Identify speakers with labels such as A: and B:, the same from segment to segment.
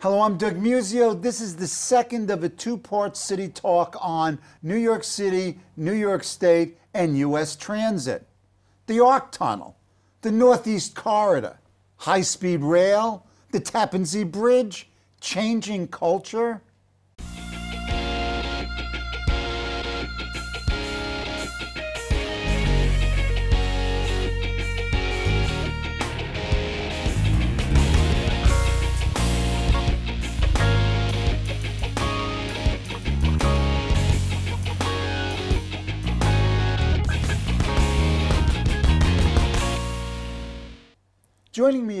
A: Hello, I'm Doug Muzzio. This is the second of a two part city talk on New York City, New York State, and U.S. transit. The ARC Tunnel, the Northeast Corridor, high speed rail, the Tappan Zee Bridge, changing culture.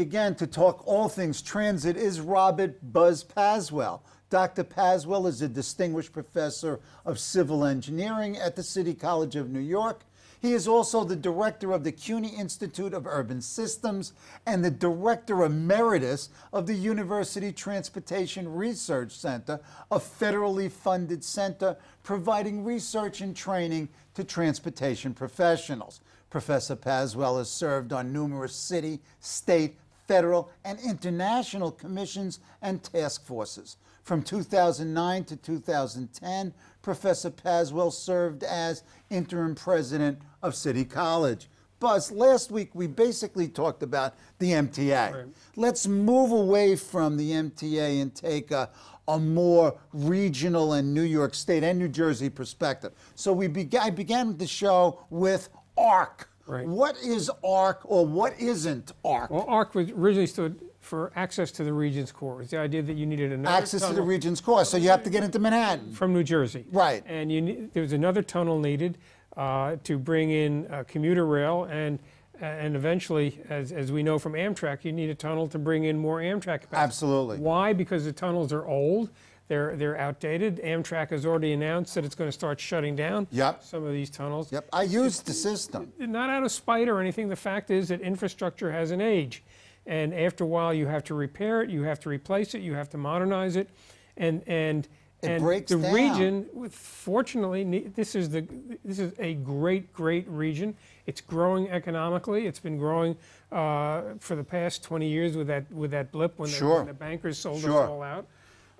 A: Again to talk all things transit is Robert Buzz Paaswell. Dr. Paaswell is a distinguished professor of civil engineering at the City College of New York. He is also the director of the CUNY Institute of Urban Systems and the director emeritus of the University Transportation Research Center, a federally funded center providing research and training to transportation professionals. Professor Paaswell has served on numerous city, state, federal, and international commissions and task forces. From 2009 to 2010, Professor Paaswell served as interim president of City College. Buzz, last week we basically talked about the MTA.
B: Right.
A: Let's move away from the MTA and take a, a more regional and New York State and New Jersey perspective. So we began, I began the show with ARC.
B: Right.
A: What is ARC or what isn't ARC?
B: Well, ARC was originally stood for access to the region's core. It's the idea that you needed another
A: Access to the
B: tunnel
A: region's core, so you have to get into Manhattan.
B: from New Jersey.
A: Right.
B: And you there was another tunnel needed uh, to bring in uh, commuter rail and and eventually, as, as we know from Amtrak, you need a tunnel to bring in more Amtrak capacity.
A: Absolutely.
B: Why? Because the tunnels are old. They're, they're outdated. Amtrak has already announced that it's going to start shutting down
A: Yep.
B: some of these tunnels.
A: Yep, I used the system.
B: not out of spite or anything. The fact is that infrastructure has an age, and after a while, you have to repair it, you have to replace it, you have to modernize it, and and
A: It
B: and
A: breaks
B: the
A: down.
B: region. Fortunately, this is the this is a great great region. It's growing economically. It's been growing uh, for the past 20 years with that with that blip when, the, when the bankers sold
A: Sure.
B: us all out.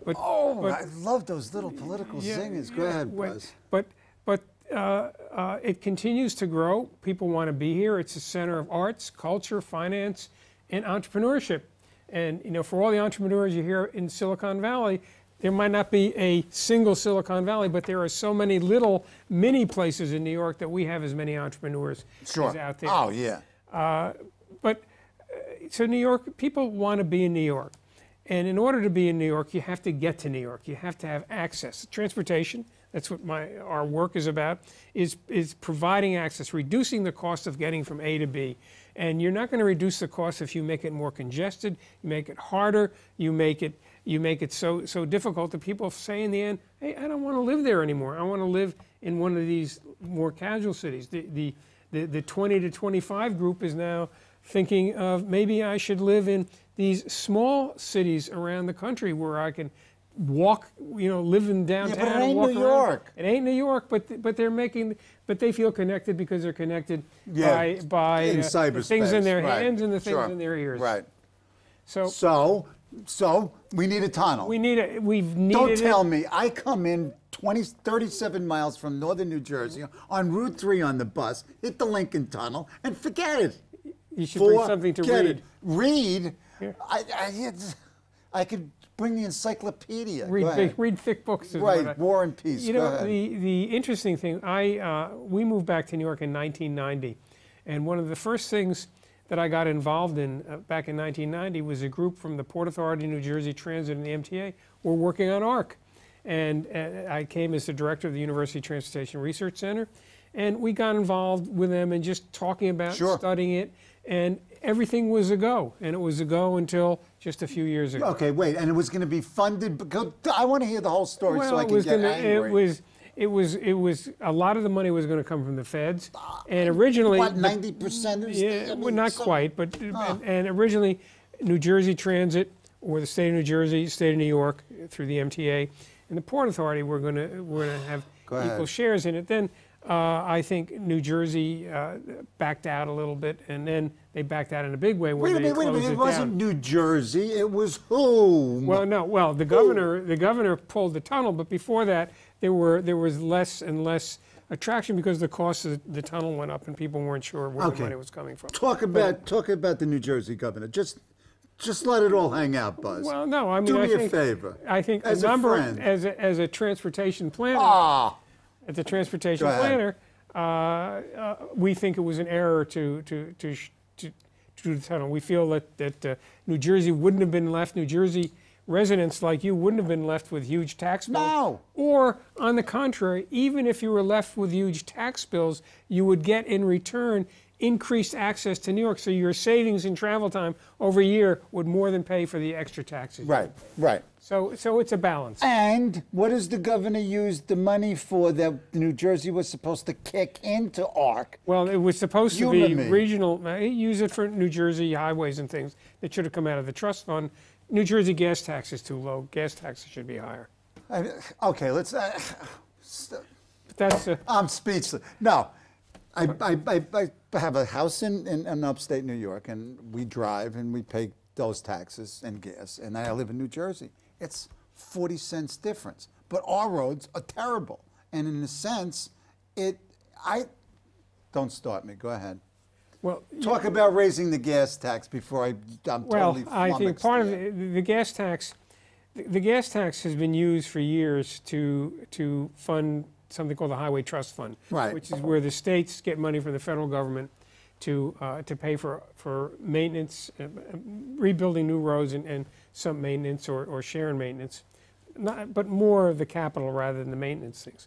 B: But,
A: Oh,
B: but-
A: I love those little political
B: yeah,
A: zingers. Go
B: yeah,
A: ahead, Buzz.
B: But but uh, uh, it continues to grow. People want to be here. It's a center of arts, culture, finance, and entrepreneurship. And you know, for all the entrepreneurs you hear in Silicon Valley, there might not be a single Silicon Valley, but there are so many little mini places in New York that we have as many entrepreneurs
A: Sure.
B: as out there.
A: Oh, yeah.
B: But uh, so New York, people want to be in New York. And in order to be in New York, you have to get to New York. You have to have access. Transportation, that's what my, our work is about, is, is providing access, reducing the cost of getting from A to B. And you're not going to reduce the cost if you make it more congested, you make it harder, you make it, you make it so, so difficult that people say in the end, hey, I don't want to live there anymore. I want to live in one of these more casual cities. The, the, the, the 20 to 25 group is now thinking of maybe I should live in these small cities around the country where I can walk, you know, live in downtown.
A: it
B: and
A: ain't
B: walk
A: New
B: around.
A: York.
B: It ain't New York, but but they're making, but they feel connected because they're connected
A: Yeah,
B: by by
A: in
B: uh, the things in their
A: right,
B: hands and the things
A: sure,
B: in their ears.
A: Right.
B: So
A: So, so we need a tunnel.
B: we need a we've needed
A: Don't
B: it.
A: tell me. I come in 20, 37 miles from northern New Jersey on Route 3 on the bus, hit the Lincoln Tunnel, and forget it.
B: You should bring something to read.
A: it. Read?
B: Here.
A: I, I, I could bring the encyclopedia.
B: Read big, read thick books.
A: Right,
B: I-
A: War and Peace.
B: You know, the, the interesting thing, I, uh, we moved back to New York in 1990, and one of the first things that I got involved in uh, back in 1990 was a group from the Port Authority, New Jersey Transit, and the MTA were working on ARC. And uh, I came as the director of the University Transportation Research Center, and we got involved with them and just talking about
A: Sure.
B: studying it, and everything was a go, and it was a go until just a few years ago.
A: Okay, wait, and it was going to be funded. Because I want to hear the whole story so I can get
B: gonna,
A: angry.
B: It was, it was, it was. A lot of the money was going to come from the feds, uh, and originally,
A: what ninety percent?
B: yeah, well, not quite, but and, and originally, New Jersey Transit or the state of New Jersey, state of New York through the MTA, and the Port Authority were going to were going to have equal shares in it. Then uh, I think New Jersey uh, backed out a little bit, and then they backed out in a big way when
A: Wait a minute, wait a minute. It
B: it
A: wasn't
B: down.
A: New Jersey. It was whom?
B: Well, no. Well, the governor, the governor pulled the tunnel, but before that, there were there was less and less attraction because the cost of the tunnel went up and people weren't sure where
A: Okay.
B: the money was coming from.
A: talk about talk about the New Jersey governor. Just just let it all hang out, Buzz.
B: Well, no, I mean,
A: Do
B: I
A: me a favor.
B: I think
A: As
B: a
A: a
B: number
A: friend.
B: as a, as a transportation planner,
A: Ah,
B: as the transportation planner, uh, uh, we think it was an error to to to sh- to, to do the tunnel. We feel that that uh, New Jersey wouldn't have been left. New Jersey residents like you wouldn't have been left with huge tax bills.
A: No.
B: Or on the contrary, even if you were left with huge tax bills, you would get in return increased access to New York. So your savings in travel time over a year would more than pay for the extra taxes.
A: right, right.
B: So so it's a balance.
A: And what does the governor use the money for that New Jersey was supposed to kick into ARC?
B: Well, it was supposed to be regional. uh, Use it for New Jersey highways and things that should have come out of the trust fund. New Jersey gas tax is too low. Gas taxes should be higher.
A: I- okay, let's. Uh,
B: But that's uh,
A: I'm speechless. No, I, I, I, I have a house in, in, in upstate New York, and we drive and we pay those taxes and gas. And I live in New Jersey. It's 40 cents difference. But our roads are terrible. And in a sense, it, I, don't start me, go ahead.
B: well.
A: Talk about raising the gas tax before I, I'm
B: Well,
A: totally
B: I think part of the, the gas tax, the, the gas tax has been used for years to to fund something called the Highway Trust Fund,
A: Right.
B: which is where the states get money from the federal government to uh, to pay for for maintenance, uh, uh, rebuilding new roads, and, and some maintenance or, or sharing maintenance, not, but more of the capital rather than the maintenance things.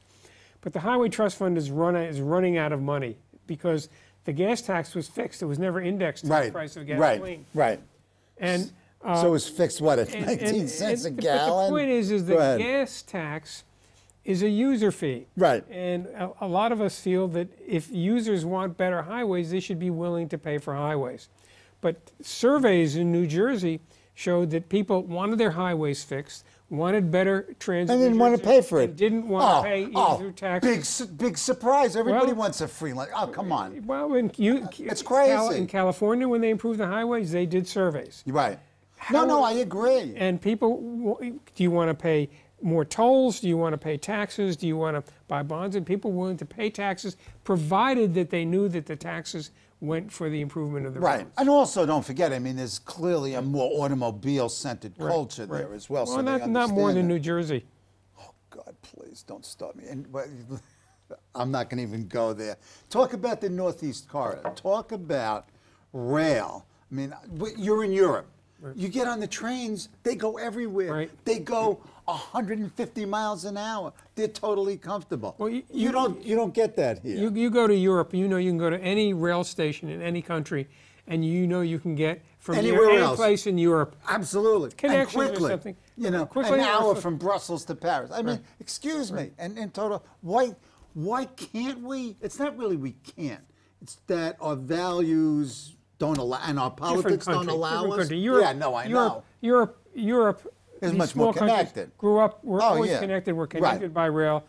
B: But the Highway Trust Fund is run is running out of money because the gas tax was fixed; it was never indexed to the price of gasoline.
A: right, right.
B: And
A: so it was fixed, what, at
B: and-
A: 19
B: and-
A: cents a
B: and- but
A: gallon?
B: the point is, is
A: ahead.
B: gas tax is a user fee.
A: Right.
B: And a, a lot of us feel that if users want better highways, they should be willing to pay for highways. But surveys in New Jersey showed that people wanted their highways fixed, wanted better transit.
A: I didn't want to pay for it.
B: and Didn't want to oh, pay
A: oh,
B: user taxes.
A: Big, big surprise. Everybody
B: Well-
A: wants a free line. Oh, come on.
B: Well, in, you,
A: It's
B: Cal-
A: crazy.
B: in California, when they improved the highways, they did surveys.
A: Right. No, no, I agree.
B: And people, do you want to pay more tolls? Do you want to pay taxes? Do you want to buy bonds? And people willing to pay taxes, provided that they knew that the taxes went for the improvement of the
A: Right.
B: roads.
A: And also, don't forget, I mean, there's clearly a more automobile centered culture
B: Right.
A: there as well.
B: Well,
A: so
B: not, not more than
A: it.
B: New Jersey.
A: Oh God, please don't stop me. And but, I'm not going to even go there. Talk about the Northeast Corridor. Talk about rail. I mean, you're in Europe. You get on the trains, they go everywhere.
B: Right.
A: They go 150 miles an hour. They're totally comfortable.
B: Well, you-
A: you, don't you don't get that here.
B: You, you go to Europe, you know you can go to any rail station in any country, and you know you can get from here-
A: Anywhere
B: any
A: else.
B: place in Europe.
A: Absolutely.
B: Connections or
A: and quickly,
B: something.
A: You know,
B: Quickly
A: an hour from Brussels to Paris. I mean, excuse me. And in total, why why can't we? It's not really we can't. It's that our values don't allow, and our politics
B: country,
A: don't allow us.
B: Europe,
A: yeah, no, I
B: Europe,
A: know.
B: Europe, Europe
A: Is much more connected.
B: Grew up, we're
A: Oh,
B: always
A: yeah.
B: connected. We're
A: Right.
B: connected by rail,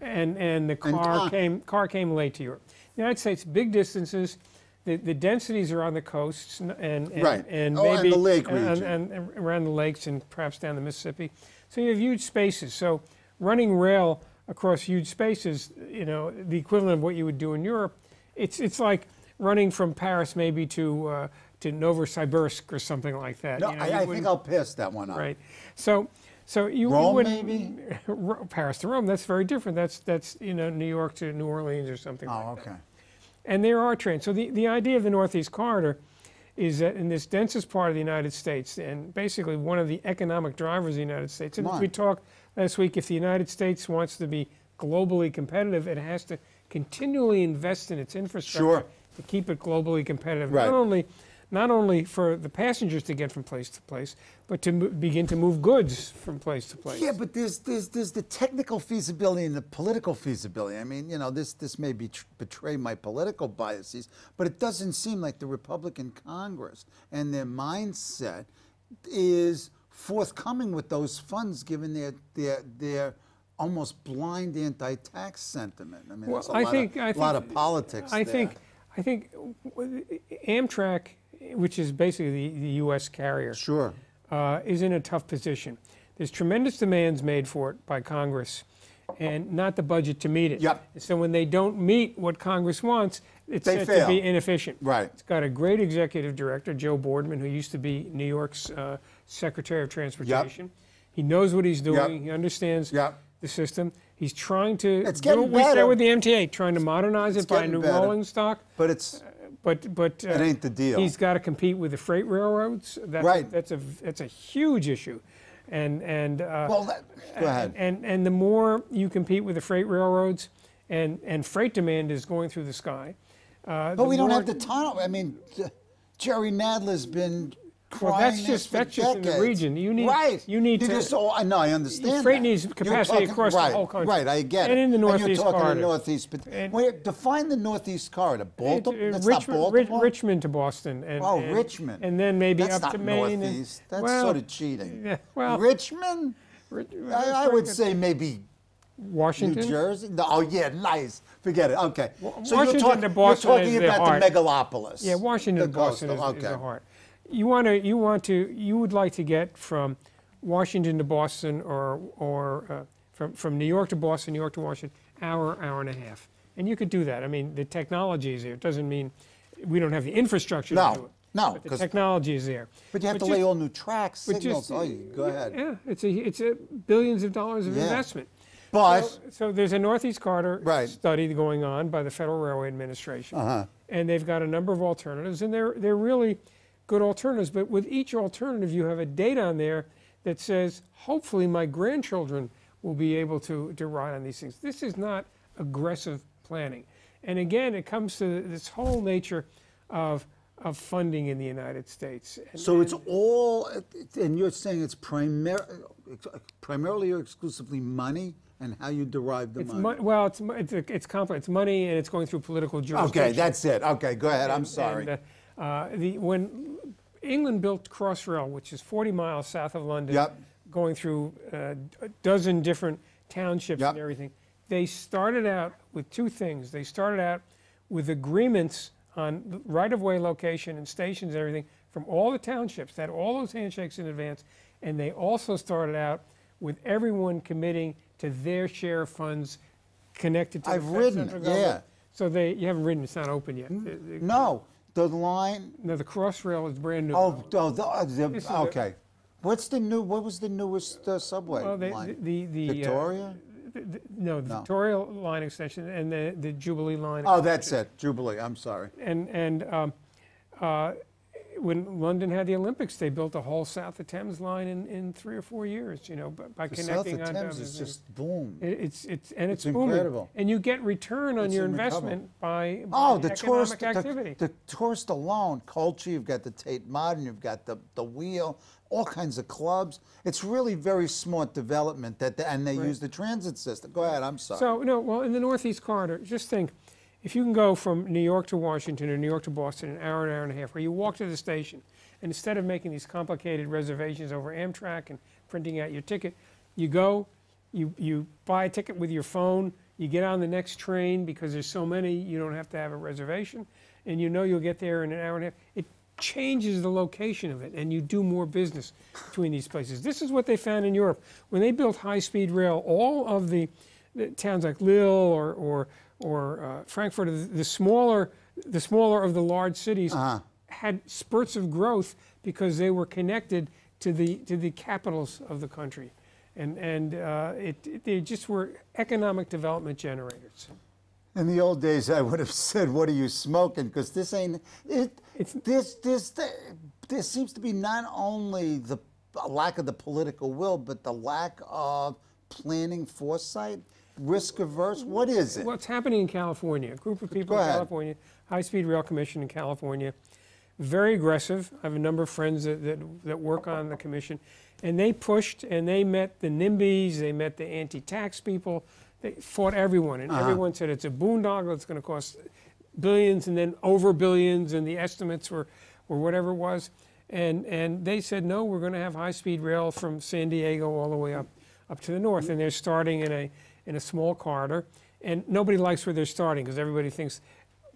B: and and the car
A: con-
B: came car came late to Europe. The United States, big distances. The, the densities are on the coasts and and,
A: Right.
B: and
A: Oh, and
B: maybe
A: the
B: and- and, and around the lakes and perhaps down the Mississippi. So you have huge spaces. So running rail across huge spaces, you know, the equivalent of what you would do in Europe, it's it's like running from Paris maybe to uh, to Novosibirsk or something like that.
A: No,
B: you know,
A: I,
B: you
A: I think I'll pass that one up.
B: right. So so you, you
A: Rome,
B: wouldn't
A: maybe?
B: Paris to Rome. That's very different. That's that's you know New York to New Orleans or something. like
A: Oh,
B: that.
A: okay.
B: And there are trains. So the, the idea of the Northeast Corridor is that in this densest part of the United States, and basically one of the economic drivers of the United States, and we talked last week, if the United States wants to be globally competitive, it has to continually invest in its infrastructure
A: Sure.
B: To keep it globally competitive.
A: Right.
B: Not only not only for the passengers to get from place to place, but to begin to move goods from place to place.
A: Yeah, but there's, there's, there's the technical feasibility and the political feasibility. I mean, you know, this, this may be betray my political biases, but it doesn't seem like the Republican Congress and their mindset is forthcoming with those funds given their, their, their almost blind anti-tax sentiment. I mean,
B: Well,
A: a
B: I
A: lot,
B: think-
A: of,
B: I
A: lot
B: think-
A: of politics
B: I
A: there.
B: think I think Amtrak which is basically the, the U.S. carrier,
A: Sure.
B: uh, is in a tough position. There's tremendous demands made for it by Congress, and not the budget to meet it.
A: Yep.
B: So when they don't meet what Congress wants, it's
A: They
B: said
A: fail.
B: to be inefficient.
A: Right.
B: It's got a great executive director, Joe Boardman, who used to be New York's uh, Secretary of Transportation. Yep. He knows what he's doing. Yep. He understands
A: Yep.
B: the system. He's trying to
A: It's
B: do
A: getting
B: what we said
A: better.
B: with the MTA, trying to modernize it, buy
A: a
B: new
A: better.
B: rolling stock.
A: But it's
B: But but uh,
A: It ain't the deal.
B: He's got to compete with the freight railroads. That's
A: Right.
B: that's a that's a huge issue, and and uh,
A: well. That, go ahead.
B: and and the more you compete with the freight railroads, and and freight demand is going through the sky. Uh,
A: But we don't have the tunnel. I mean, Jerry Nadler's been
B: Well, that's just- that's just in the region. You need-
A: right.
B: you need to-
A: just, oh, I know. I understand.
B: Freight
A: that.
B: needs
A: You're
B: capacity across the
A: right,
B: whole country.
A: Right. I get
B: And
A: it.
B: in the
A: you're
B: Northeast
A: talking
B: corridor.
A: the northeast. But
B: And-
A: define the northeast corridor.
B: It-
A: Baltimore.
B: uh,
A: That's
B: Richmond,
A: not
B: Rich-
A: Baltimore.
B: Richmond to Boston. And,
A: Oh,
B: and-
A: Richmond.
B: And then maybe
A: That's
B: up to Maine. and-
A: That's
B: well,
A: sort of cheating.
B: yeah, well,
A: Richmond.
B: Rich-
A: I, I would say maybe
B: Washington.
A: New Jersey. No, oh yeah, nice. Forget it. Okay. So
B: Washington
A: you're, talk,
B: to Boston
A: you're talking
B: is the
A: about
B: heart.
A: the megalopolis.
B: Yeah, Washington,
A: the
B: Boston is,
A: coastal.
B: is
A: okay.
B: the heart. You want to, you want to, you would like to get from Washington to Boston, or or uh, from from New York to Boston, New York to Washington, hour, hour and a half, and you could do that. I mean, the technology is there. It doesn't mean we don't have the infrastructure
A: No,
B: to do it.
A: no,
B: but the technology is there.
A: But you have to
B: just-
A: lay all new tracks, signals.
B: just-
A: oh, you- go ahead.
B: Yeah, it's a it's a billions of dollars of
A: Yeah.
B: investment.
A: But
B: So, so there's a Northeast Corridor
A: Right.
B: study going on by the Federal Railway Administration,
A: Uh-huh.
B: and they've got a number of alternatives, and they're they're really good alternatives. But with each alternative, you have a date on there that says, hopefully, my grandchildren will be able to to ride on these things. This is not aggressive planning, and again, it comes to this whole nature of of funding in the United States. And-
A: so it's all, and you're saying it's primar- primarily or exclusively money and how you derive the money.
B: mon- well, it's mo- it's it's complex. It's money, and it's going through political jurisdiction.
A: okay, that's it. Okay, go ahead. I'm sorry.
B: And, uh, uh, the, when England built Crossrail, which is 40 miles south of London,
A: Yep.
B: going through uh, a dozen different townships
A: Yep.
B: and everything, they started out with two things. They started out with agreements on right-of-way location and stations and everything from all the townships. They had all those handshakes in advance, and they also started out with everyone committing to their share of funds connected to
A: I've
B: the
A: ridden
B: central
A: it,
B: government.
A: yeah.
B: So they, you haven't ridden, it's not open yet.
A: No, the line.
B: no, the Crossrail is brand new.
A: Oh, oh the, uh, the-
B: This is a-
A: okay. What's the new? What was the newest uh, subway
B: Well, they-
A: line?
B: the, the, uh,
A: Victoria.
B: the- the- no, the
A: No.
B: Victoria line extension and the, the Jubilee line.
A: oh, that's it. Jubilee. I'm sorry.
B: And, and um, uh, when London had the Olympics, they built a whole South of Thames line in, in three or four years, you know, by, by
A: The South
B: connecting
A: of
B: onto
A: Thames is just boom.
B: It- It's, it's, and it's,
A: It's
B: booming.
A: incredible.
B: And you get return on
A: It's
B: your investment by,
A: Oh, the tourist,
B: activity.
A: the, the tourist alone, culture. You've got the Tate Modern. You've got the the Wheel. All kinds of clubs. It's really very smart development that, and they use the transit system. Go ahead. I'm sorry.
B: So, no, well, in the Northeast Corridor, just think, if you can go from New York to Washington or New York to Boston in an hour, an hour and a half, where you walk to the station, and instead of making these complicated reservations over Amtrak and printing out your ticket, you go, you, you buy a ticket with your phone, you get on the next train because there's so many, you don't have to have a reservation, and you know you'll get there in an hour and a half. It changes the location of it, and you do more business between these places. This is what they found in Europe. When they built high-speed rail, all of the, the towns like Lille or, or, or uh, Frankfurt, the, the smaller, the smaller of the large cities,
A: Uh-huh.
B: had spurts of growth because they were connected to the, to the capitals of the country. And, and uh, it, it- they just were economic development generators.
A: In the old days, I would have said, "What are you smoking?" Because this ain't it.
B: It's-
A: this this there seems to be not only the lack of the political will, but the lack of planning, foresight, risk averse. What is it?
B: What's happening in California? A group of people
A: Go
B: in
A: ahead.
B: California, High Speed Rail Commission in California, very aggressive. I have a number of friends that, that, that work on the commission, and they pushed and they met the NIMBYs, they met the anti-tax people, they fought everyone, and uh-huh. everyone said it's a boondoggle. It's going to cost billions and then over billions, and the estimates were, were whatever it was. And, and they said, no, we're going to have high-speed rail from San Diego all the way up, up to the north. Mm-hmm. And they're starting in a, in a small corridor. And nobody likes where they're starting because everybody thinks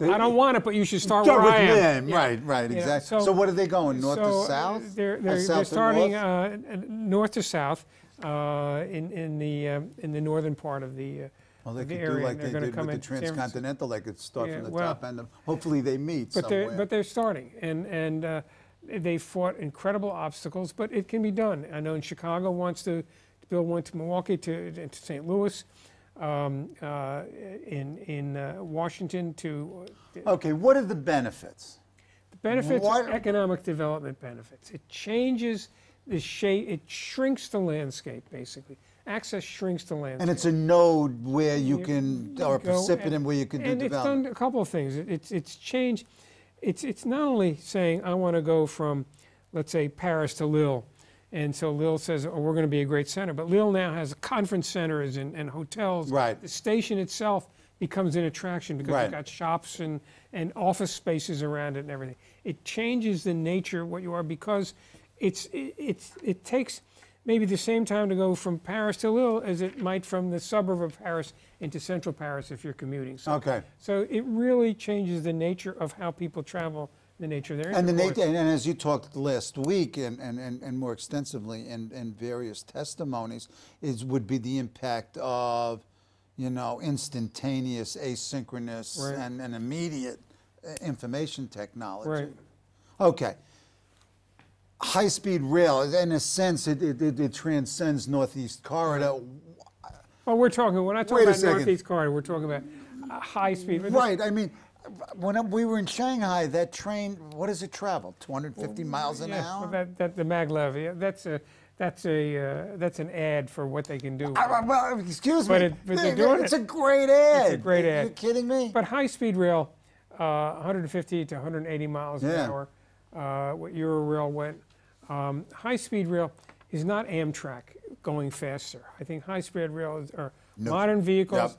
B: I don't want it, but you should start
A: Start
B: where
A: with
B: I am.
A: them.
B: Yeah.
A: Right, right,
B: You know,
A: exactly. So, what are they going, north
B: so,
A: to south?
B: They're,
A: Uh,
B: they're,
A: south
B: they're starting
A: north?
B: uh, uh, north to south uh, in, in, the, um, in the northern part of the, uh,
A: Well, they
B: the
A: could do like they did with the
B: in San Francisco.
A: transcontinental. They could start
B: Yeah,
A: from the
B: well,
A: top end. Of, hopefully, they meet
B: but
A: somewhere.
B: they're but they're starting and and uh, they fought incredible obstacles but it can be done i know in chicago wants to build went to milwaukee to, to st louis um, uh, in in uh, washington to
A: okay, what are the benefits?
B: the benefits
A: What-
B: are economic development benefits it changes the shape it shrinks the landscape basically access shrinks the landscape
A: And it's a node where you
B: You-
A: can,
B: you
A: or a precipitant
B: and-
A: where you can do
B: and it's done a couple of things. It- It's it's changed. It's it's not only saying I want to go from, let's say Paris to Lille, and so Lille says, oh, we're going to be a great center. But Lille now has conference centers and, and hotels.
A: Right.
B: The station itself becomes an attraction because
A: Right.
B: you've got shops and and office spaces around it and everything. It changes the nature of what you are because it's it, it's it takes maybe the same time to go from Paris to Lille as it might from the suburb of Paris into central Paris if you're commuting. So,
A: Okay.
B: so it really changes the nature of how people travel, the nature of their
A: And, the
B: intercourse.
A: nat- and, and as you talked last week and, and, and, and more extensively in, in various testimonies, is would be the impact of, you know, instantaneous, asynchronous,
B: Right.
A: and, and immediate uh, information technology.
B: Right.
A: Okay. High speed rail, in a sense, it, it, it, it transcends Northeast Corridor.
B: Well, we're talking, when I talk about
A: second.
B: Northeast Corridor, we're talking about uh, high speed. but
A: Right. I mean, when we were in Shanghai, that train, what does it travel? 250 miles an
B: yeah,
A: hour?
B: well, that, that, the maglev, yeah, that's a, that's a, uh, that's an ad for what they can do.
A: I- well, excuse
B: But
A: me.
B: it- but they're doing
A: it's
B: it.
A: a great ad.
B: It's a great
A: Are
B: ad.
A: you kidding me?
B: But high-speed rail, uh, 150 to 180 miles an
A: Yeah.
B: hour, uh, what Eurail went. Um, high-speed rail is not Amtrak going faster. I think high-speed rail is, are
A: No.
B: modern vehicles,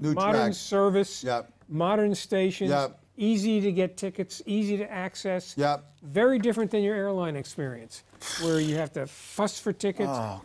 A: New
B: modern
A: track.
B: service,
A: Yep.
B: Modern stations,
A: Yep.
B: easy to get tickets, easy to access.
A: Yep.
B: Very different than your airline experience, where you have to fuss for tickets,
A: Oh,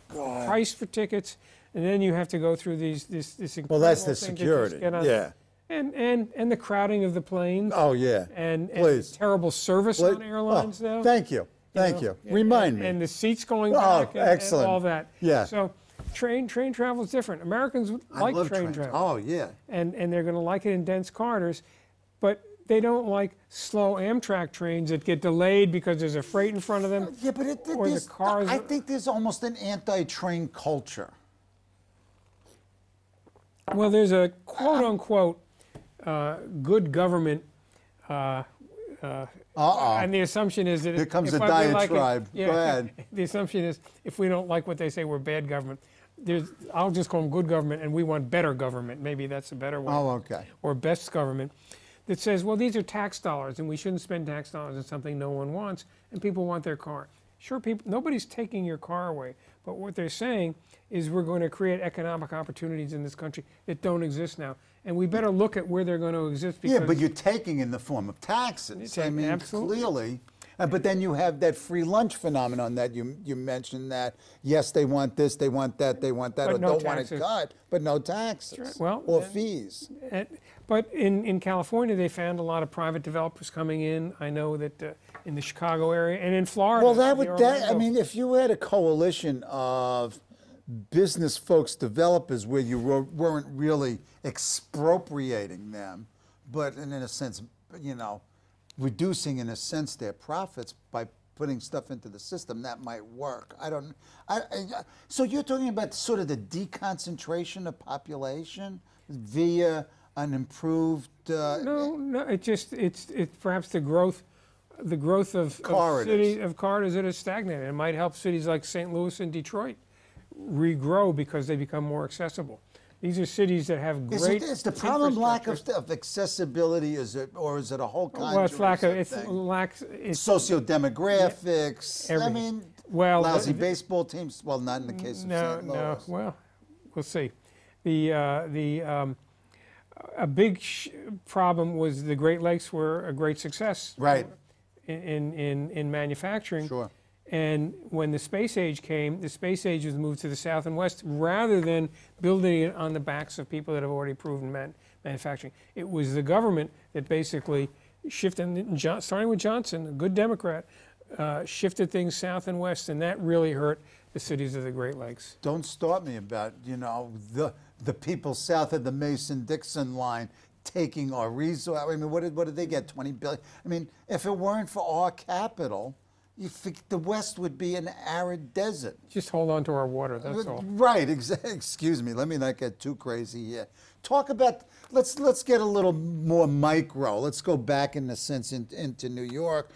B: price for tickets, and then you have to go through these this this
A: Well, that's the
B: thing to just
A: security.
B: get on-
A: Yeah.
B: and and and the crowding of the planes
A: Oh, yeah.
B: and, and
A: Please.
B: terrible service
A: Let-
B: on oh, airlines
A: oh,
B: now.
A: Thank you. Thank you. Remind
B: and,
A: me.
B: And the seats going
A: Oh,
B: back and, and
A: excellent.
B: all that.
A: Yeah.
B: So train train travel is different. Americans
A: I
B: like
A: love
B: train
A: trains.
B: travel,
A: Oh, yeah.
B: and and they're going to like it in dense corridors, but they don't like slow Amtrak trains that get delayed because there's a freight in front of them.
A: Yeah, but it,
B: Or the cars-
A: I think there's almost an anti-train culture.
B: Well, there's a quote unquote uh, good government. Uh, uh,
A: Uh-oh.
B: And the assumption is that
A: Here
B: if-
A: comes
B: if
A: a
B: I- we like it-
A: diatribe. Go ahead.
B: The assumption is if we don't like what they say, we're bad government. There's, I'll just call them good government, and we want better government. Maybe that's a better way.
A: Oh, okay.
B: Or best government that says, well, these are tax dollars, and we shouldn't spend tax dollars on something no one wants, and people want their car. Sure, people, nobody's taking your car away, but what they're saying is we're going to create economic opportunities in this country that don't exist now, and we better look at where they're going to exist because
A: Yeah, but you're taking in the form of taxes. I mean,
B: absolutely.
A: clearly. Uh, but then you have that free lunch phenomenon that you you mentioned that yes, they want this, they want that, they want that,
B: But
A: or
B: no
A: don't want it cut, but no taxes
B: right. Well,
A: or fees.
B: And- But in, in California, they found a lot of private developers coming in. I know that uh, in the Chicago area and in Florida.
A: Well, that would that. I mean, if you had a coalition of business folks, developers, where you were, weren't really expropriating them, but in, in a sense, you know, reducing in a sense their profits by putting stuff into the system, that might work. I don't. I, I, so you're talking about sort of the deconcentration of population via an improved. Uh,
B: No, no, it just, it's, it's perhaps the growth, the growth of, of
A: Corridors.
B: cities, of corridors that are stagnated. It might help cities like St. Louis and Detroit regrow because they become more accessible. These are cities that have great.
A: Is, it, is the problem lack of, of accessibility, is it, or is it a whole conjuring
B: Well, it's lack of, it's lacks, it's,
A: sociodemographics. I
B: Everything.
A: mean,
B: well.
A: lousy
B: the-
A: baseball teams. Well, not in the case of
B: No,
A: St.
B: no.
A: Louis.
B: Well, we'll see. The uh, the um, a big sh- problem was the Great Lakes were a great success.
A: Right.
B: In in in manufacturing.
A: Sure.
B: And when the space age came, the space age was moved to the south and west rather than building it on the backs of people that have already proven man, manufacturing. It was the government that basically shifted, starting with Johnson, a good Democrat, uh, shifted things south and west, and that really hurt the cities of the Great Lakes.
A: Don't start me about, you know, the the people south of the Mason-Dixon line taking our resource. I mean, what did, what did they get, 20 billion? I mean, if it weren't for our capital, the West would be an arid desert.
B: Just hold on to our water, that's all.
A: Right. Ex- excuse me. Let me not get too crazy here. Talk about. Let's let's get a little more micro. Let's go back in the sense in, into New York.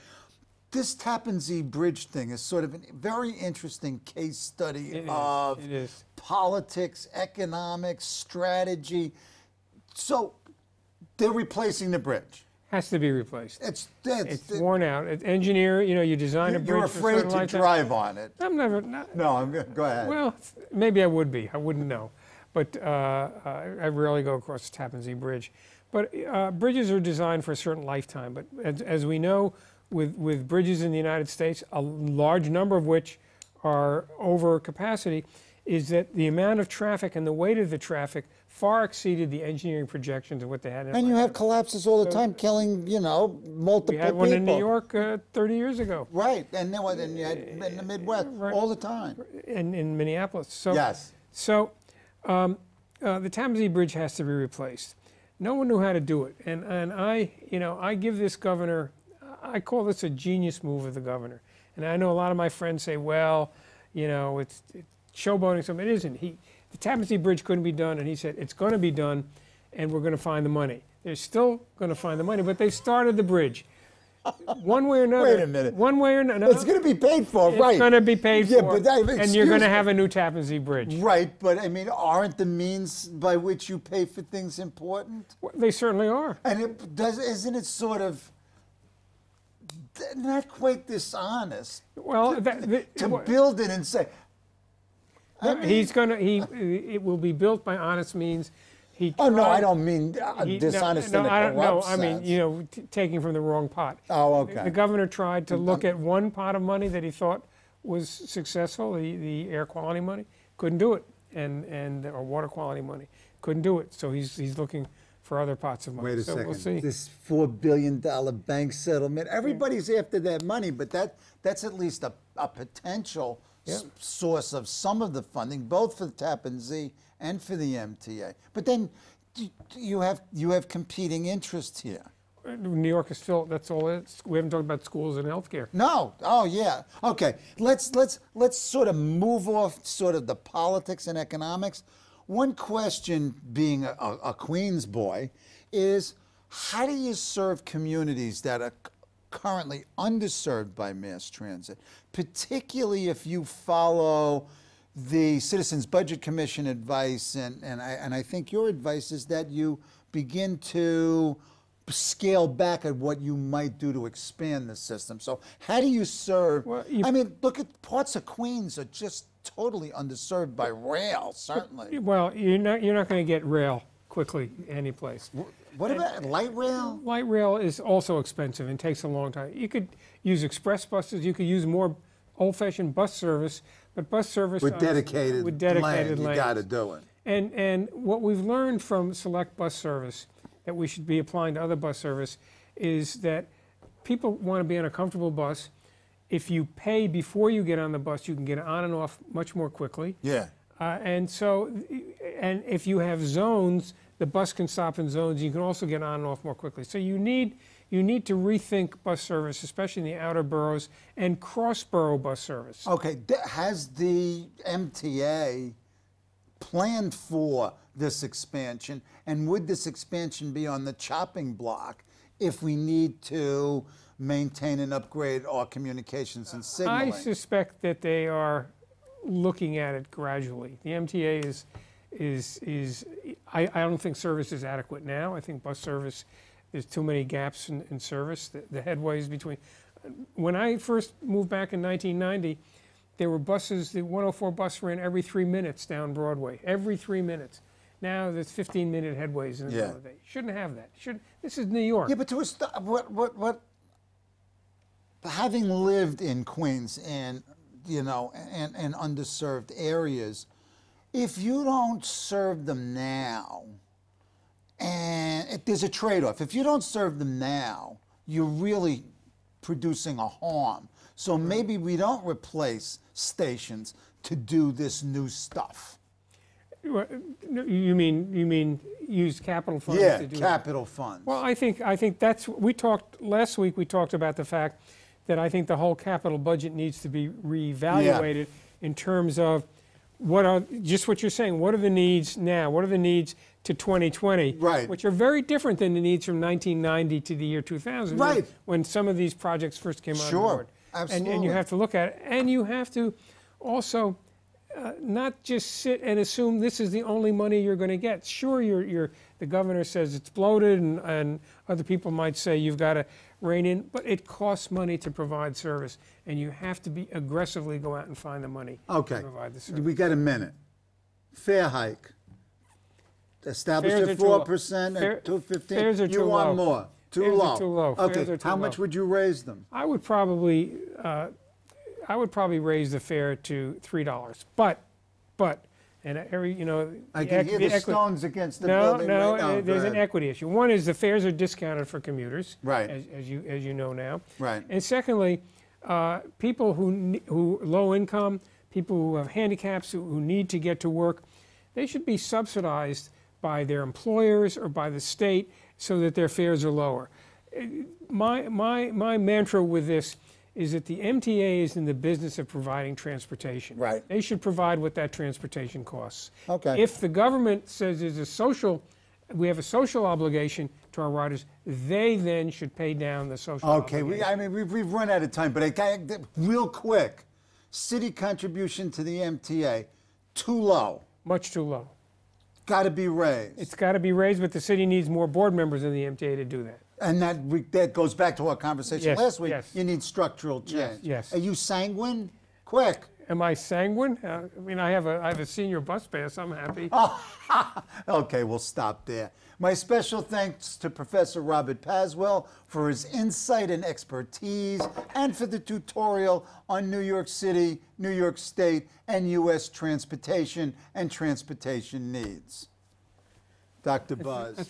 A: This Tappan Zee Bridge thing is sort of a very interesting case study
B: It
A: of
B: it is.
A: politics, economics, strategy. So they're replacing the bridge.
B: Has to be replaced.
A: It's it's,
B: It's worn out. It, engineer, you know, you design a bridge.
A: you're afraid to
B: lifetime.
A: drive on it.
B: I'm never. Not,
A: No, I'm go go ahead.
B: Well, maybe I would be. I wouldn't know. But uh, I I rarely go across the Tappan Zee Bridge. But uh, bridges are designed for a certain lifetime. But as, as we know, with, with bridges in the United States, a large number of which are over capacity, is that the amount of traffic and the weight of the traffic far exceeded the engineering projections of what they had. in
A: and you have collapses all the time, killing you know multiple people.
B: we had
A: people.
B: one in New York uh, 30 years ago,
A: Right, and? And you had in the Midwest
B: Right.
A: all the time.
B: in, in Minneapolis. So
A: Yes.
B: So um, uh, the Zee Bridge has to be replaced. No one knew how to do it, and and I, you know, I give this governor, I call this a genius move of the governor. And I know a lot of my friends say, well, you know, it's, it's showboating. Something it isn't. He, the Tappan Zee Bridge couldn't be done, and he said it's going to be done, and we're going to find the money. They're still going to find the money, but they started the bridge. One way or another.
A: Wait a minute.
B: One way or another.
A: It's going to be paid for,
B: It's
A: right?
B: It's going to be paid
A: Yeah,
B: for,
A: but I-
B: and you're going to have a new Tappan Zee Bridge.
A: Right, but I mean, aren't the means by which you pay for things important?
B: Well, They certainly are.
A: And it does, isn't it sort of not quite dishonest
B: Well, that, the-
A: to build it and say,
B: no, he's gonna. He it will be built by honest means. He.
A: "Oh no, I don't mean uh,
B: he-
A: dishonest
B: no,
A: in a
B: I don't, no,
A: corrupt
B: I mean, you know, t- taking from the wrong pot.
A: Oh, okay.
B: The
A: okay.
B: governor tried to look at one pot of money that he thought was successful, the, the air quality money, couldn't do it, and and or water quality money, couldn't do it. So he's he's looking for other pots of money.
A: Wait a
B: so
A: second.
B: We'll see.
A: This four billion dollar bank settlement. Everybody's after that money, but that that's at least a, a potential s-
B: Yeah.
A: source of some of the funding, both for the Tappan Zee and for the MTA. But then you have you have competing interests here.
B: New York is still. That's all. It's, we haven't talked about schools and healthcare.
A: No. Oh yeah. Okay. Let's let's let's sort of move off sort of the politics and economics. One question, being a, a, a Queens boy, is how do you serve communities that are currently underserved by mass transit, particularly if you follow the Citizens Budget Commission advice, and, and, I, and I think your advice is that you begin to scale back at what you might do to expand the system. So how do you serve?
B: Well, you-
A: I mean, look at parts of Queens are just totally underserved by rail, certainly.
B: Well, you're not you're not going to get rail quickly any place.
A: What about light rail?
B: Light rail is also expensive and takes a long time. You could use express buses. You could use more old-fashioned bus service, but bus service
A: With dedicated,
B: with dedicated
A: lane, you got to do it.
B: And and what we've learned from select bus service that we should be applying to other bus service is that people want to be on a comfortable bus. If you pay before you get on the bus, you can get on and off much more quickly.
A: Yeah.
B: Uh, and so, and if you have zones, the bus can stop in zones. You can also get on and off more quickly. So you need you need to rethink bus service, especially in the outer boroughs and cross borough bus service.
A: Okay. Has the MTA planned for this expansion, and would this expansion be on the chopping block if we need to maintain and upgrade our communications and
B: signals?
A: I
B: suspect that they are looking at it gradually. The MTA is is is I, I don't think service is adequate now. I think bus service there's too many gaps in, in service. The, the headways between when I first moved back in 1990, there were buses. The 104 bus ran every three minutes down Broadway. Every three minutes. Now there's 15 minute headways in the middle of the day. Shouldn't have that. Should this is New York.
A: Yeah, but to a st- what what what having lived in Queens and you know and, and underserved areas, if you don't serve them now, and it, there's a trade-off. If you don't serve them now, you're really producing a harm. So maybe we don't replace stations to do this new stuff.
B: You mean, you mean use capital funds
A: Yeah,
B: to do that?
A: capital funds.
B: Well, I think, I think that's, we talked, last week, we talked about the fact that I think the whole capital budget needs to be reevaluated in terms of what are, just what you're saying, what are the needs now? What are the needs to 2020?
A: Right.
B: Which are very different than the needs from 1990 to the year 2000.
A: Right.
B: When some of these projects first came on
A: Sure,
B: board. And- And you have to look at it, and you have to also uh, not just sit and assume this is the only money you're going to get. Sure, you're, you're, the governor says it's bloated, and, and other people might say you've got to rein in, but it costs money to provide service, and you have to be aggressively go out and find the money
A: Okay,
B: to provide the service.
A: we got a minute. Fair hike. Established
B: Fares
A: at
B: are too low.
A: four percent at two fifteen.
B: fares are
A: You
B: too
A: want
B: low.
A: more? Too
B: Fares are
A: low.
B: too low.
A: Okay,
B: too
A: how
B: low.
A: much would you raise them?
B: I would probably, uh, I would probably raise the fare to three dollars, but, but, and every, you know.
A: I can hear the stones against the
B: No,
A: building
B: no,
A: right now. Go
B: there's an equity issue. One is the fares are discounted for commuters.
A: Right.
B: As, as you, as you know now.
A: Right.
B: And secondly, uh, people who, who, low income, people who have handicaps, who, who need to get to work, they should be subsidized by their employers or by the state so that their fares are lower. Uh, My, my, my mantra with this is that the MTA is in the business of providing transportation.
A: Right.
B: They should provide what that transportation costs.
A: Okay.
B: If the government says there's a social, we have a social obligation to our riders, they then should pay down the social
A: Okay,
B: obligation.
A: we, I mean, we've, we've run out of time, but I got, real quick, city contribution to the MTA, too low,
B: Much too low.
A: got to be raised.
B: It's got to be raised, but the city needs more board members in the MTA to do that.
A: And that, we, that goes back to our conversation
B: Yes,
A: last week.
B: yes.
A: You need structural change.
B: yes.
A: Are you sanguine? Quick.
B: Am I sanguine? Uh, I mean, I have a, I have a senior bus pass. I'm happy.
A: Okay, we'll stop there. My special thanks to Professor Robert Paaswell for his insight and expertise and for the tutorial on New York City, New York State, and U.S. transportation and transportation needs. Dr. Buzz.